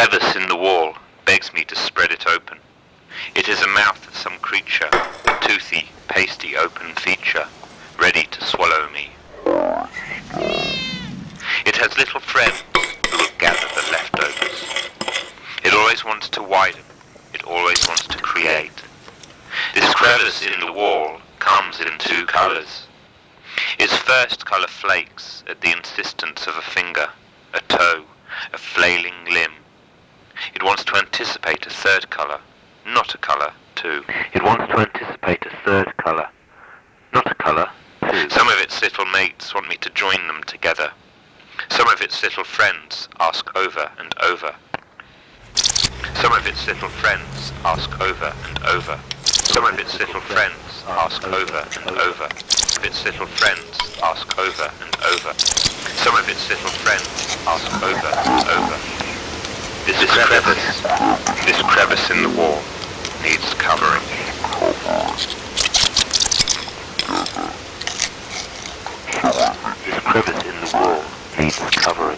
crevice in the wall begs me to spread it open. It is a mouth of some creature, a toothy, pasty, open feature, ready to swallow me. It has little friends who will gather the leftovers. It always wants to widen. It always wants to create. This crevice in the wall comes in two colours. Its first colour flakes at the insistence of a finger, a toe, a flailing limb. It wants to anticipate a third colour, not a colour, too. It wants to anticipate a third colour, not a colour, too. Some of its little mates want me to join them together. Some of its little friends ask over and over. Some of its little friends ask over and over. Some of its little friends ask over and over. Some Of its little friends ask over and over. Some of its little friends ask over and over. This crevice, this crevice in the wall needs covering. This crevice in the wall needs covering.